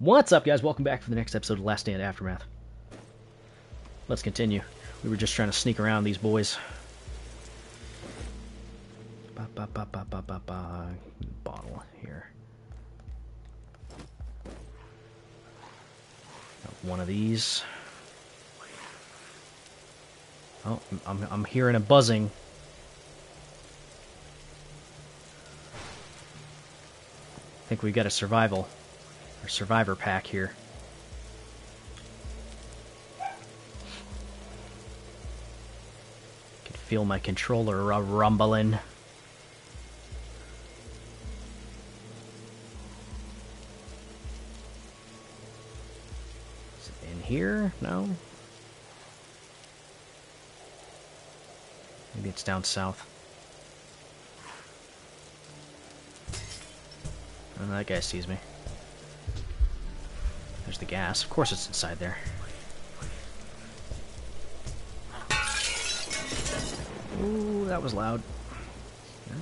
What's up, guys? Welcome back for the next episode of Last Stand Aftermath. Let's continue. We were just trying to sneak around these boys. Ba, ba, ba, ba, ba, ba, ba. Bottle here. Got One of these. Oh, I'm, I'm hearing a buzzing. I think we got a survival or survivor pack here. Can feel my controller ru- rumbling. Is it in here? No. Maybe it's down south. Oh, that guy sees me. There's the gas. Of course it's inside there. Ooh, that was loud.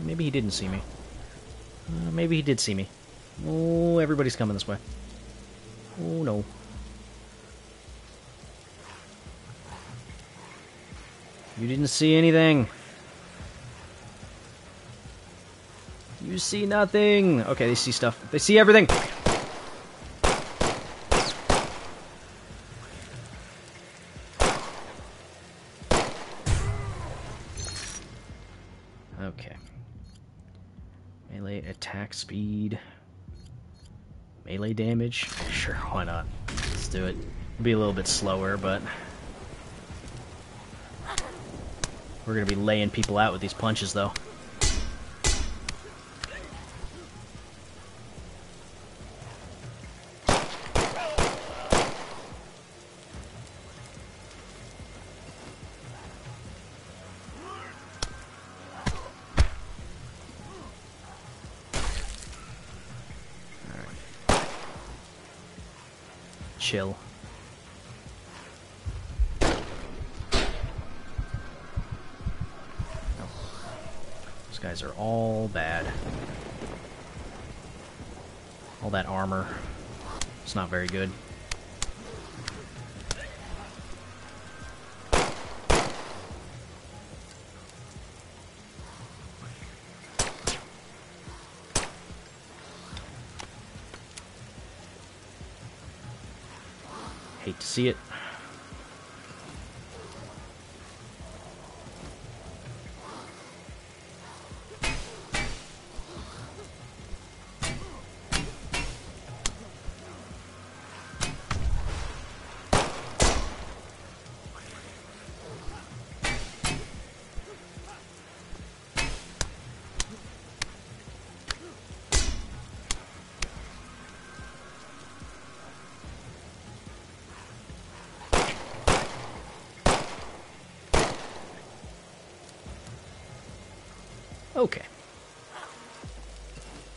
Maybe he didn't see me. Uh, maybe he did see me. Oh, everybody's coming this way. Oh, no. You didn't see anything. You see nothing. Okay, they see stuff. They see everything. Okay. Melee attack speed. Melee damage? Sure, why not? Let's do it. Be a little bit slower, but we're gonna be laying people out with these punches, though. Chill. Those guys are all bad. All that armor. It's not very good. See it. Okay.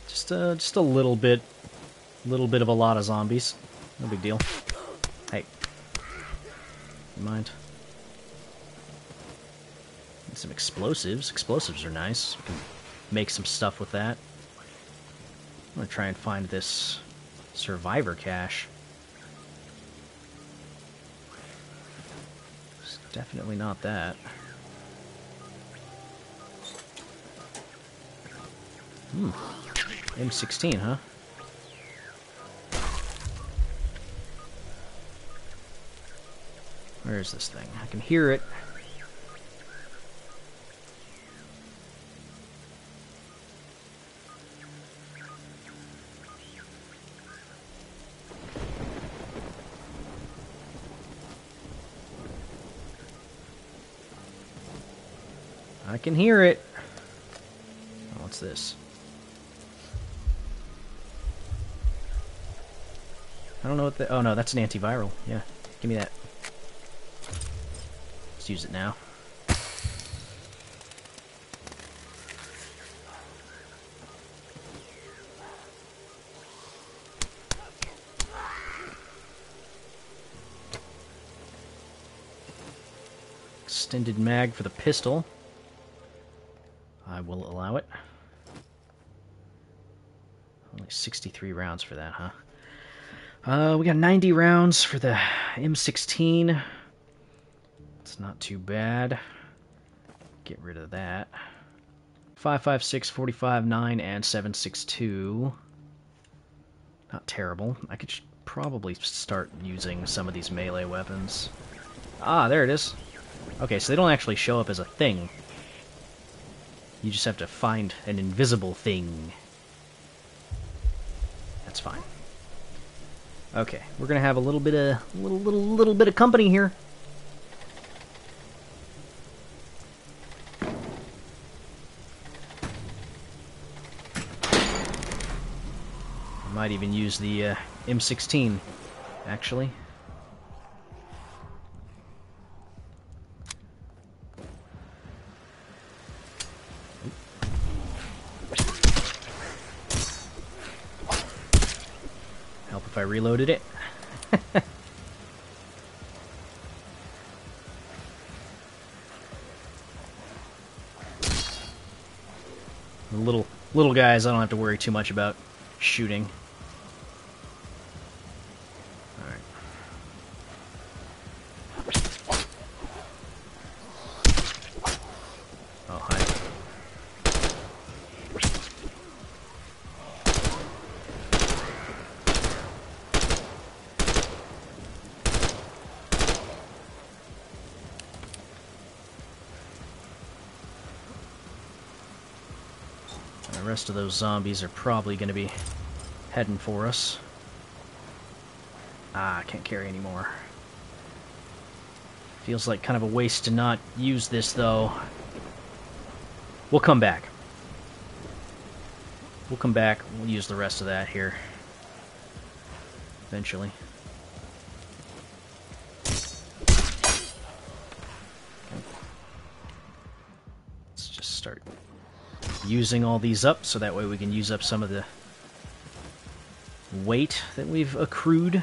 Just uh, just a little bit, little bit of a lot of zombies. No big deal. Hey, you mind? Need some explosives. Explosives are nice. We can make some stuff with that. I'm gonna try and find this survivor cache. It's definitely not that. Hmm. M16, huh? Where is this thing? I can hear it. I can hear it. What's this? I don't know what the. Oh no, that's an antiviral. Yeah, give me that. Let's use it now. Extended mag for the pistol. I will allow it. Only 63 rounds for that, huh? Uh, we got 90 rounds for the M16. It's not too bad. Get rid of that. 556, 45, 9, and 762. Not terrible. I could probably start using some of these melee weapons. Ah, there it is. Okay, so they don't actually show up as a thing. You just have to find an invisible thing. That's fine. Okay, we're gonna have a little bit of little little little bit of company here. I might even use the uh, M16, actually. Reloaded it. little little guys, I don't have to worry too much about shooting. Rest of those zombies are probably going to be heading for us. Ah, I can't carry anymore. Feels like kind of a waste to not use this, though. We'll come back. We'll come back. We'll use the rest of that here. Eventually. Using all these up so that way we can use up some of the weight that we've accrued.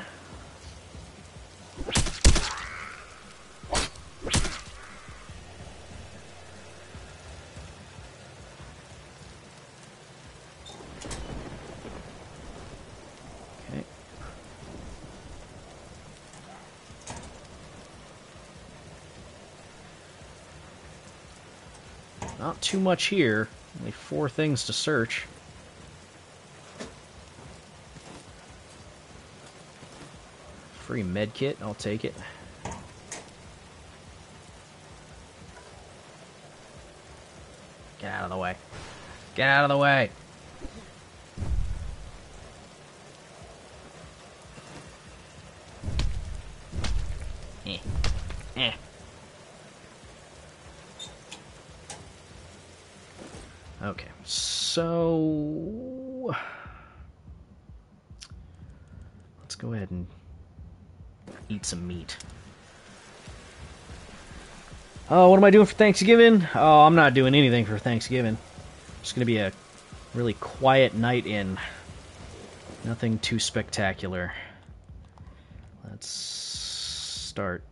Too much here. Only four things to search. Free med kit, I'll take it. Get out of the way. Get out of the way! So... Let's go ahead and eat some meat. Oh, what am I doing for Thanksgiving? Oh, I'm not doing anything for Thanksgiving. It's going to be a really quiet night in. Nothing too spectacular. Let's start...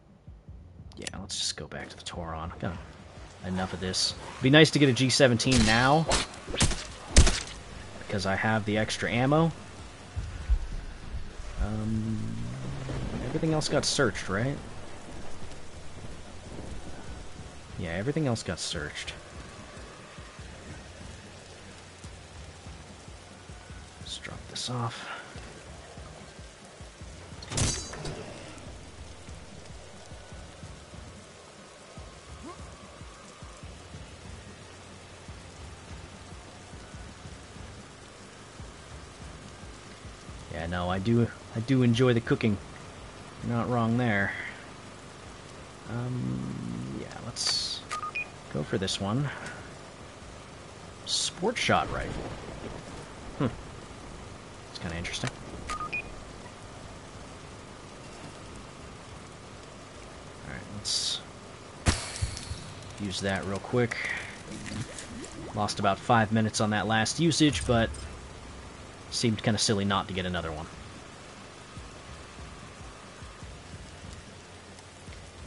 Yeah, let's just go back to the Tauron. Got enough of this. Be nice to get a G17 now because I have the extra ammo. Um, everything else got searched, right? Yeah, everything else got searched. Let's drop this off. Yeah, no, I do I do enjoy the cooking. You're not wrong there. Um, go for this one. Sport shot rifle. Hmm. It's kind of interesting. Alright, let's use that real quick. Lost about five minutes on that last usage, but Seemed kind of silly not to get another one.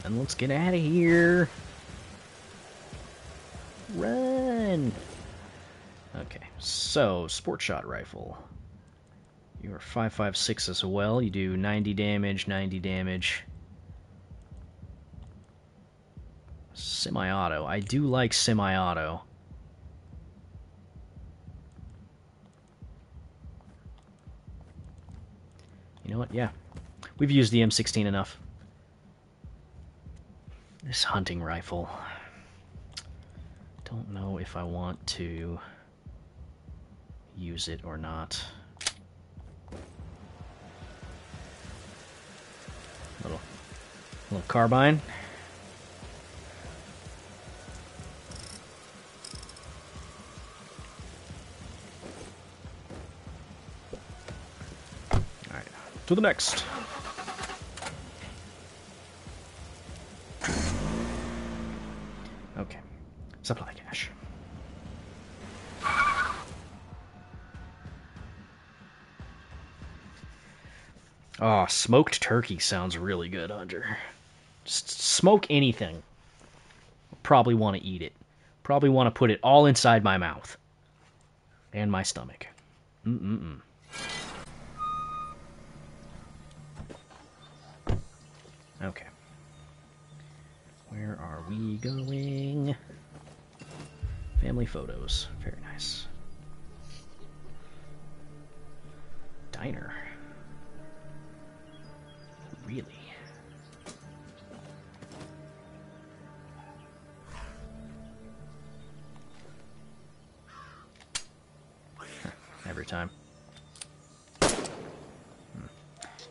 And let's get out of here. Okay, so, sport shot rifle. You You're 556 as well. You do 90 damage, 90 damage. Semi-auto. I do like semi-auto. You know what? Yeah. We've used the M16 enough. This hunting rifle. Don't know if I want to use it or not. Little, little carbine. Alright, to the next. Okay, supply Oh, smoked turkey sounds really good, Hunter. Just smoke anything. Probably want to eat it. Probably want to put it all inside my mouth. And my stomach. Mm-mm-mm. Okay. Where are we going? Family photos. Very nice. Diner. Really? Every time. Hmm.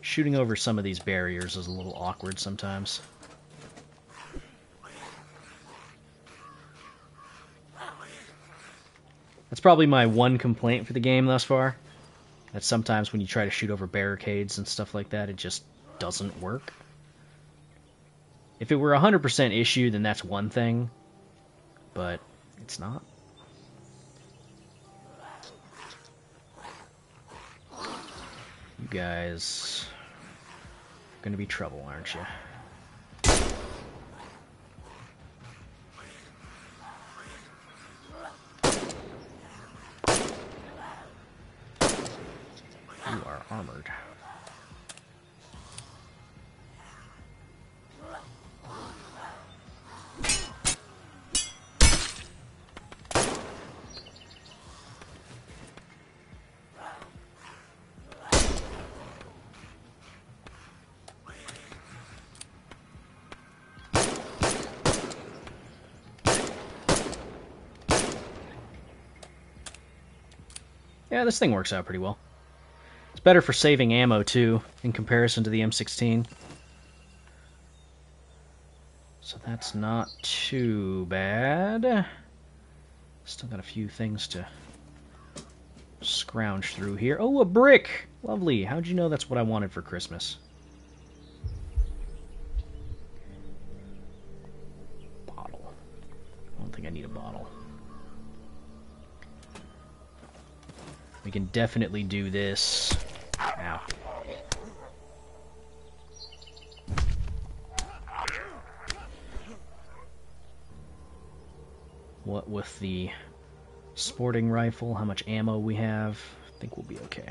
Shooting over some of these barriers is a little awkward sometimes. That's probably my one complaint for the game thus far. That sometimes when you try to shoot over barricades and stuff like that, it just doesn't work. If it were a 100% issue, then that's one thing, but it's not. You guys are gonna be trouble, aren't? You are armored. Yeah, this thing works out pretty well. It's better for saving ammo, too, in comparison to the M16. So that's not too bad. Still got a few things to scrounge through here. Oh, a brick! Lovely. How'd you know that's what I wanted for Christmas? We can definitely do this. Ow. What with the sporting rifle, how much ammo we have, I think we'll be okay.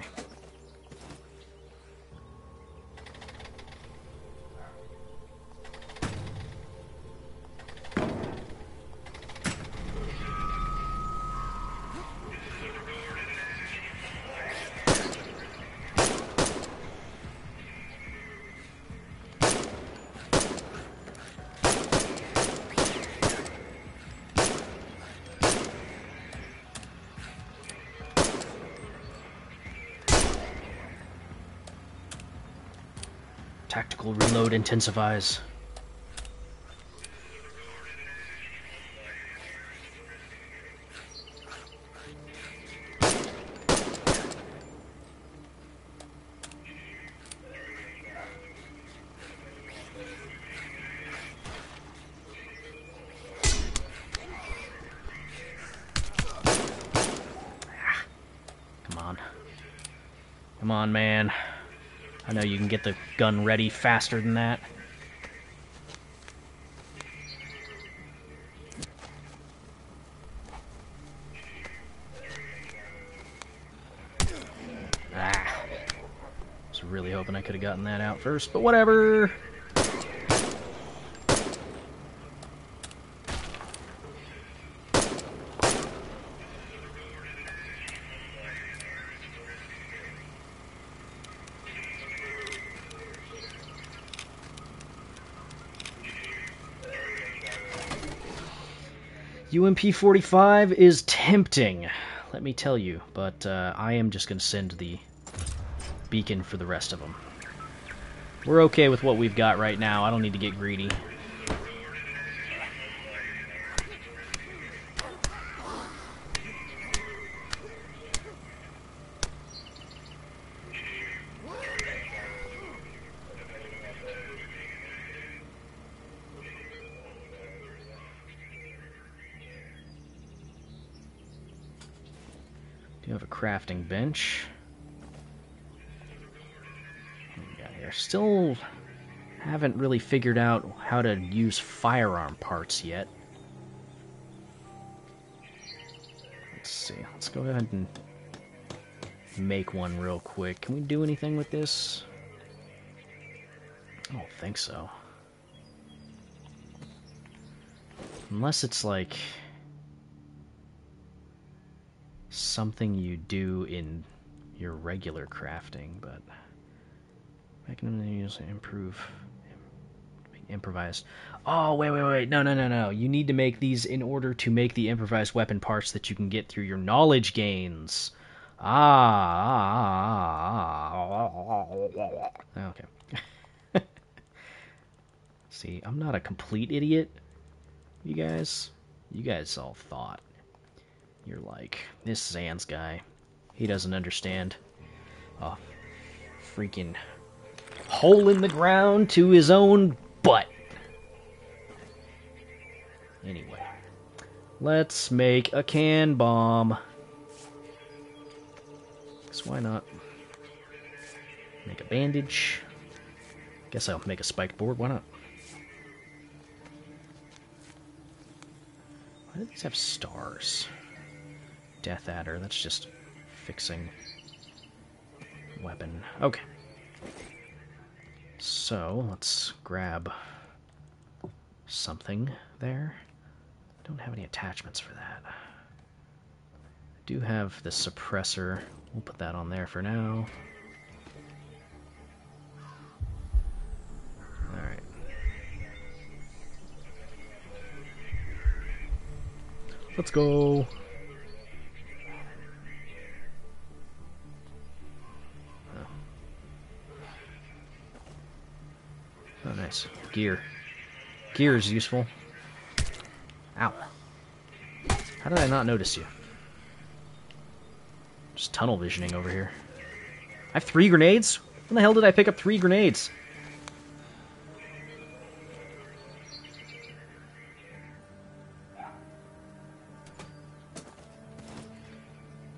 Tactical intensifies. Come on. Come on, man. I know you can get the gun ready faster than that. Ah. Was really hoping I could have gotten that out first, but whatever. UMP 45 is tempting, let me tell you, but uh, I am just going to send the beacon for the rest of them. We're okay with what we've got right now. I don't need to get greedy. Crafting bench. Still haven't really figured out how to use firearm parts yet. Let's see. Let's go ahead and make one real quick. Can we do anything with this? I don't think so. Unless it's like something you do in your regular crafting, but Mechanism use improve improvised. Oh, wait, wait, wait. No, no, no, no. You need to make these in order to make the improvised weapon parts that you can get through your knowledge gains. Ah. ah, ah, ah okay. See, I'm not a complete idiot. You guys, you guys all thought. You're like, this Sans guy, he doesn't understand. Oh, freaking hole in the ground to his own butt. Anyway, let's make a can bomb. Because why not? Make a bandage. Guess I'll make a spiked board. Why not? Why do these have stars? Death Adder. That's just fixing weapon. Okay. So, let's grab something there. Don't have any attachments for that. I do have the suppressor. We'll put that on there for now. Alright. Let's go. Gear. Gear is useful. Ow. How did I not notice you? Just tunnel visioning over here. I have three grenades? When the hell did I pick up three grenades?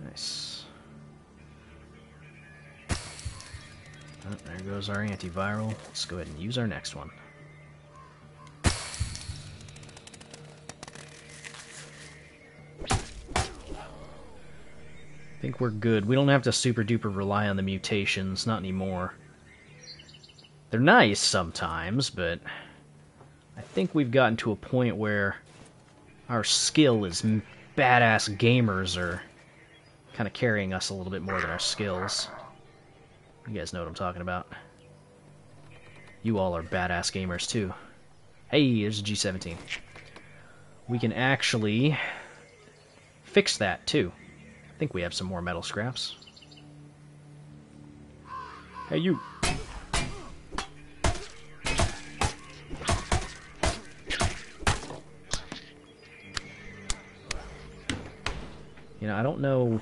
Nice. Oh, there goes our antiviral. Let's go ahead and use our next one. We're good. We don't have to super duper rely on the mutations, not anymore. They're nice sometimes, but I think we've gotten to a point where our skill as badass gamers are kind of carrying us a little bit more than our skills. You guys know what I'm talking about. You all are badass gamers too. Hey, there's a G17. We can actually fix that too. I think we have some more metal scraps. Hey, you. You know, I don't know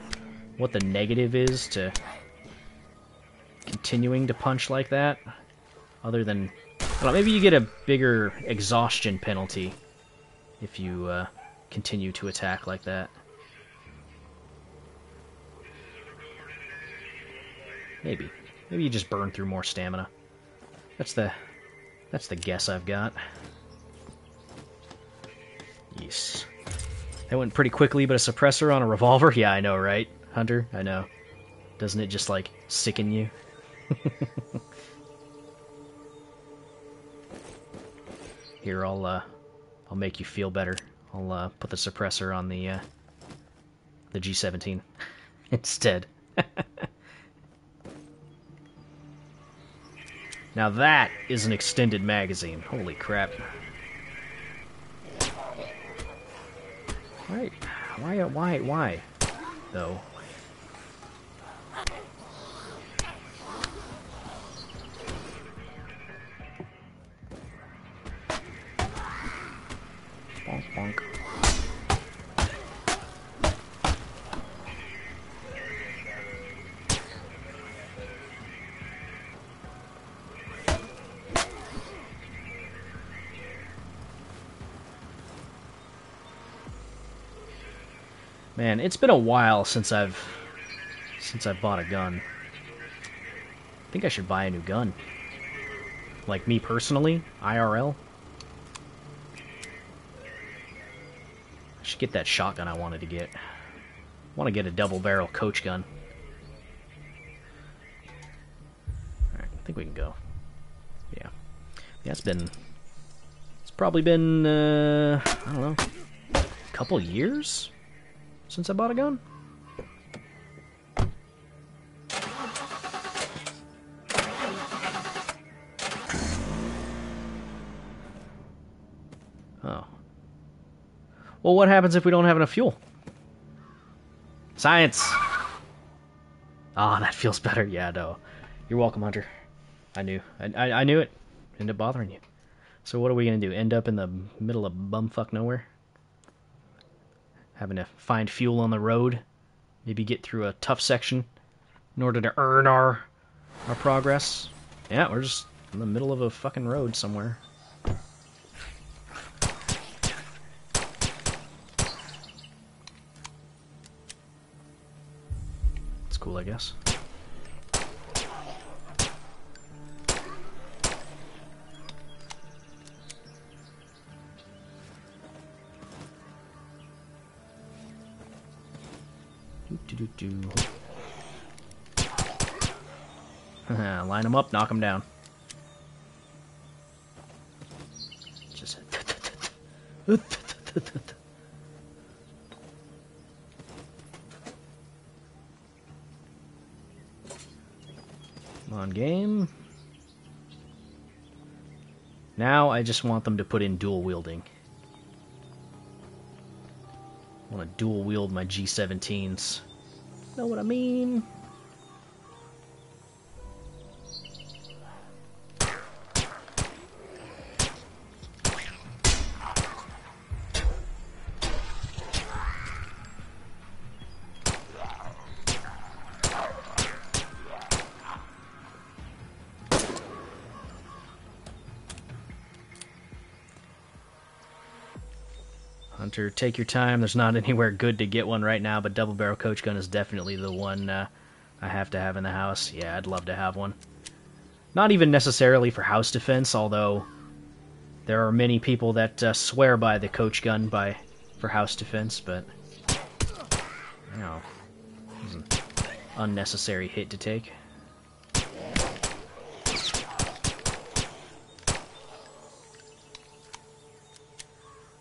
what the negative is to continuing to punch like that. Other than, know, maybe you get a bigger exhaustion penalty if you uh, continue to attack like that. Maybe. Maybe you just burn through more stamina. That's the... That's the guess I've got. Yes. That went pretty quickly, but a suppressor on a revolver? Yeah, I know, right? Hunter, I know. Doesn't it just, like, sicken you? Here, I'll, uh... I'll make you feel better. I'll, uh, put the suppressor on the, uh... The G-17. instead. Now that is an extended magazine. Holy crap. Why, why, why, why, though? Man, it's been a while since I've since I've bought a gun. I think I should buy a new gun. Like me personally, IRL. I should get that shotgun I wanted to get. I want to get a double barrel coach gun. Alright, I think we can go. Yeah. Yeah, it's been... It's probably been, uh, I don't know, a couple years since I bought a gun? Oh. Well, what happens if we don't have enough fuel? Science! Ah, oh, that feels better. Yeah, no. You're welcome, Hunter. I knew. I, I, I knew it. Ended up bothering you. So what are we gonna do? End up in the middle of bumfuck nowhere? Having to find fuel on the road? Maybe get through a tough section in order to earn our our progress? Yeah, we're just in the middle of a fucking road somewhere. It's cool, I guess. Do, do. Line them up, knock them down. Just. On, game. Now I just want them to put in dual wielding. I want to dual wield my G17s. Know what I mean? Hunter, take your time. There's not anywhere good to get one right now, but double barrel coach gun is definitely the one uh, I have to have in the house. Yeah, I'd love to have one. Not even necessarily for house defense, although there are many people that uh, swear by the coach gun by for house defense, but you know, an unnecessary hit to take.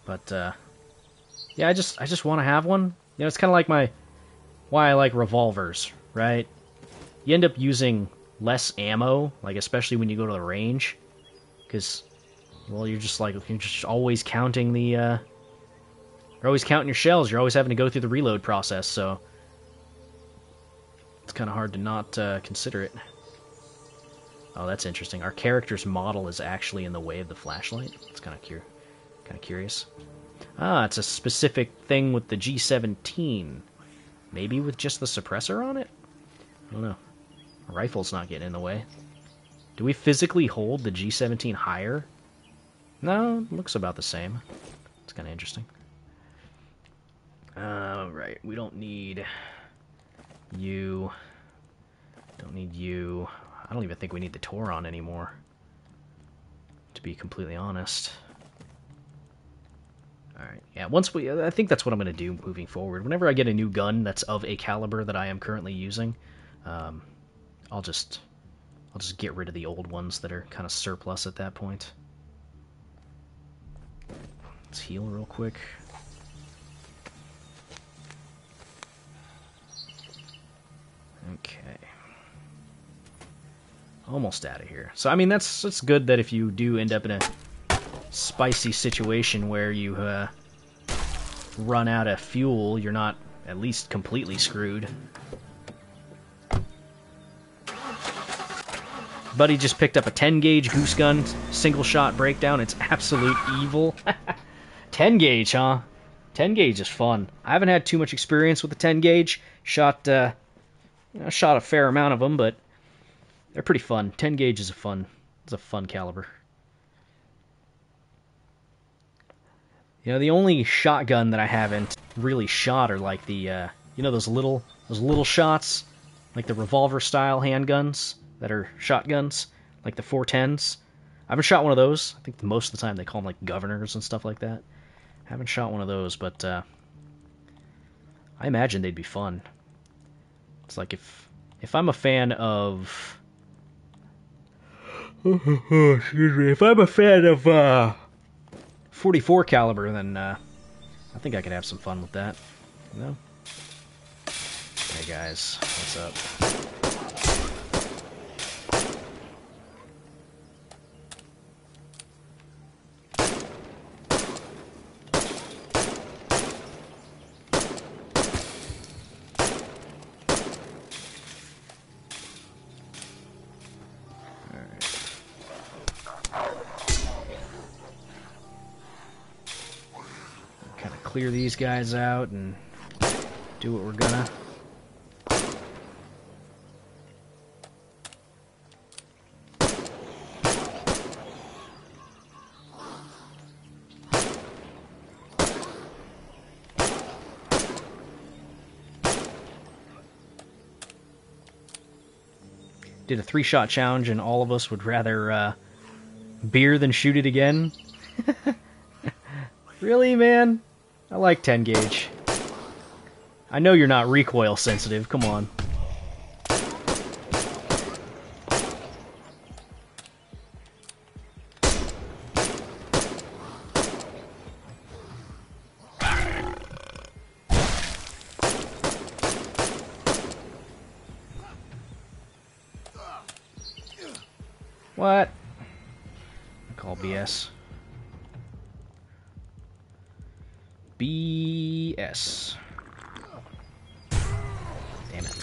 But uh, yeah, I just I just want to have one. You know, it's kind of like my why I like revolvers, right? You end up using less ammo, like especially when you go to the range, because well, you're just like you're just always counting the. Uh, you're always counting your shells. You're always having to go through the reload process, so it's kind of hard to not uh, consider it. Oh, that's interesting. Our character's model is actually in the way of the flashlight. It's kind of cur- kind of curious. Ah, it's a specific thing with the G17. Maybe with just the suppressor on it? I don't know. rifle's not getting in the way. Do we physically hold the G17 higher? No, looks about the same. It's kind of interesting. Uh, right, we don't need you. Don't need you. I don't even think we need the Toron anymore. To be completely honest. Alright, yeah, once we... I think that's what I'm going to do moving forward. Whenever I get a new gun that's of a caliber that I am currently using, um, I'll just... I'll just get rid of the old ones that are kind of surplus at that point. Let's heal real quick. Okay. Almost out of here. So I mean that's that's good that if you do end up in a spicy situation where you uh, run out of fuel, you're not at least completely screwed. Buddy just picked up a 10 gauge goose gun, single shot breakdown. It's absolute evil. 10 gauge, huh? 10 gauge is fun. I haven't had too much experience with the 10 gauge. Shot, uh, you know, shot a fair amount of them, but they're pretty fun. 10 gauge is a fun, it's a fun caliber. You know, the only shotgun that I haven't really shot are like the, uh, you know, those little, those little shots, like the revolver style handguns that are shotguns, like the 410s. I haven't shot one of those. I think most of the time they call them like governors and stuff like that. I haven't shot one of those, but uh, I imagine they'd be fun. It's like if if I'm a fan of excuse me, if I'm a fan of uh 44 caliber, then uh, I think I could have some fun with that. You know? Hey guys, what's up? Clear these guys out and do what we're gonna. Did a three shot challenge, and all of us would rather uh, beer than shoot it again. Really, man? I like 10 gauge. I know you're not recoil sensitive, come on. What? I call BS. BS. Damn it.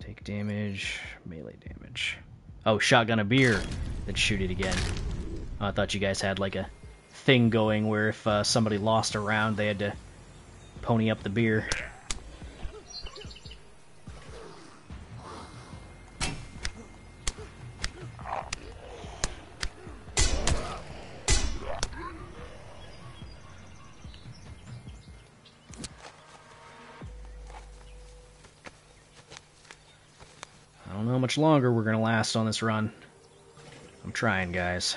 Take damage, melee damage. Oh, shotgun a beer, then shoot it again. Oh, I thought you guys had like a thing going where if uh, somebody lost a round, they had to pony up the beer. Much longer we're gonna last on this run. I'm trying, guys.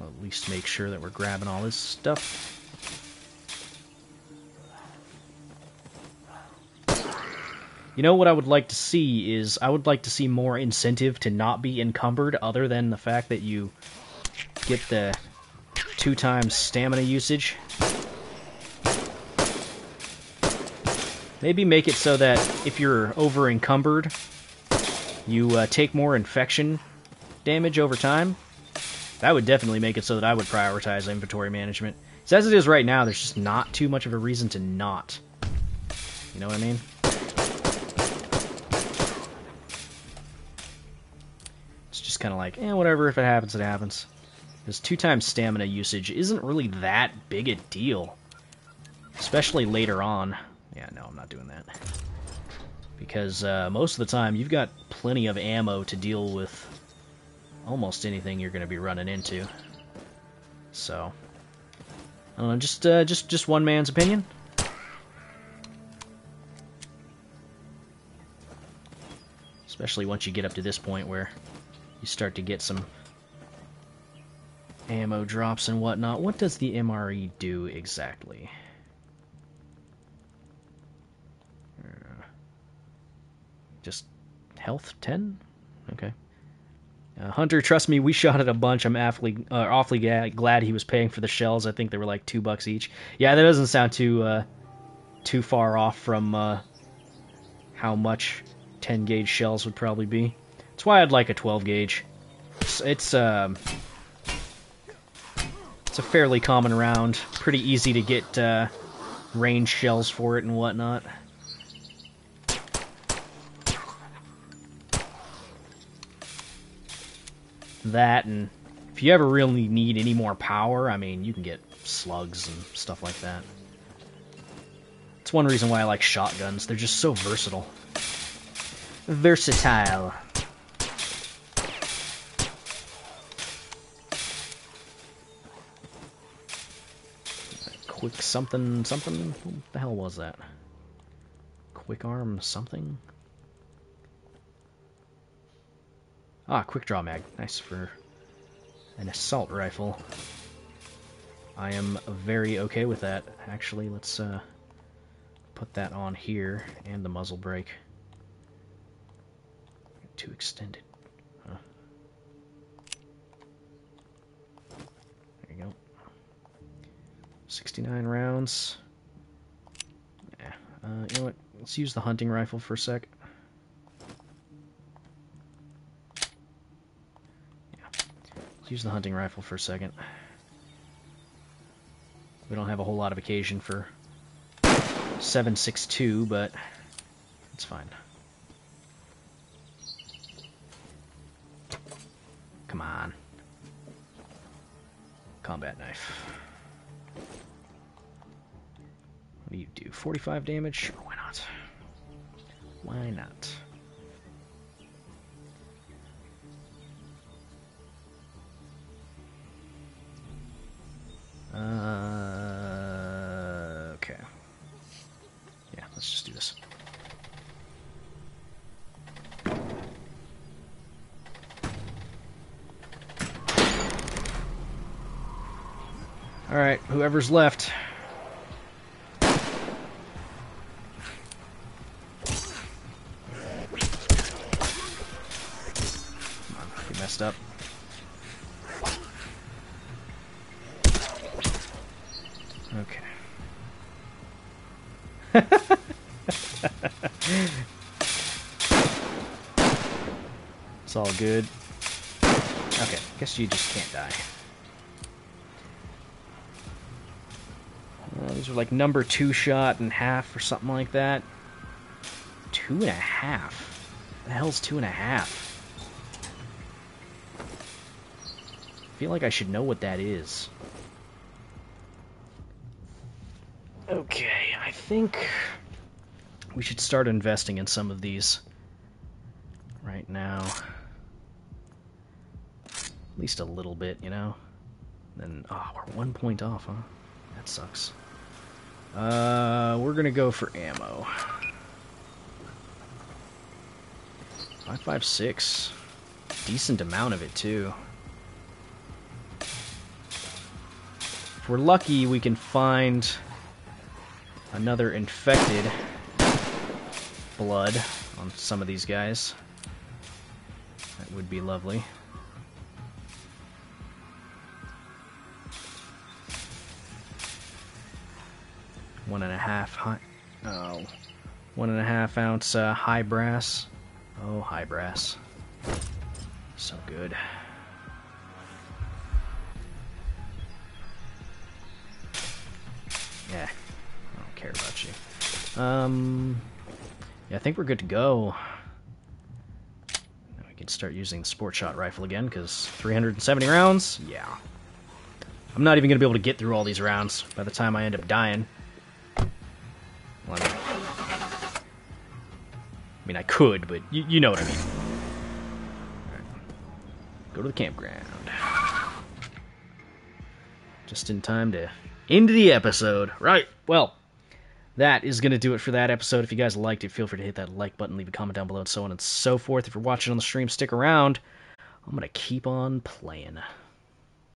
At least make sure that we're grabbing all this stuff. You know what I would like to see is I would like to see more incentive to not be encumbered other than the fact that you get the two times stamina usage. Maybe make it so that if you're over encumbered, you uh, take more infection damage over time. That would definitely make it so that I would prioritize inventory management. So as it is right now, there's just not too much of a reason to not. You know what I mean? Kind of like, eh, whatever. If it happens, it happens. Because two times stamina usage isn't really that big a deal. Especially later on. Yeah, no, I'm not doing that. Because uh, most of the time, you've got plenty of ammo to deal with almost anything you're going to be running into. So, I don't know, just uh, just just one man's opinion. Especially once you get up to this point where you start to get some ammo drops and whatnot. What does the MRE do exactly? Uh, just health 10? Okay. Uh, Hunter, trust me, we shot it a bunch. I'm awfully, uh, awfully glad he was paying for the shells. I think they were like two bucks each. Yeah, that doesn't sound too uh, too far off from uh, how much 10 gauge shells would probably be. That's why I'd like a 12 gauge. It's it's, um, it's a fairly common round. Pretty easy to get uh, range shells for it and whatnot. that, and if you ever really need any more power, I mean, you can get slugs and stuff like that. It's one reason why I like shotguns. They're just so versatile. Versatile. Quick something something? What the hell was that? Quick arm something? Ah, quick draw mag. Nice for an assault rifle. I am very okay with that. Actually, let's uh, put that on here and the muzzle brake. Too extended. Huh. There you go. 69 rounds. Yeah. Uh, you know what? Let's use the hunting rifle for a sec. Yeah. Let's use the hunting rifle for a second. We don't have a whole lot of occasion for 7.62, but it's fine. Come on. Combat knife. You do? 45 damage? Sure, why not? Why not? Uh, okay. Yeah, let's just do this. Alright, whoever's left. messed up. it's all good. Okay, guess you just can't die. Uh, these are like number two shot and half or something like that. Two and a half? The hell's two and a half? I feel like I should know what that is. Okay, I think we should start investing in some of these right now. At least a little bit, you know? Then, oh, we're one point off, huh? That sucks. Uh, we're gonna go for ammo. 556. Decent amount of it, too. If we're lucky, we can find another infected blood on some of these guys. That would be lovely. One and a half high, oh, one and a half ounce uh, high brass. Oh, high brass. So good. Um, yeah, I think we're good to go. Now we can start using the sport shot rifle again, because 370 rounds? Yeah. I'm not even going to be able to get through all these rounds by the time I end up dying. Well, I mean, I, mean, I could, but you, you know what I mean. Go to the campground. Just in time to end the episode. Right, well, that is going to do it for that episode. If you guys liked it, feel free to hit that like button, leave a comment down below, and so on and so forth. If you're watching on the stream, stick around. I'm going to keep on playing.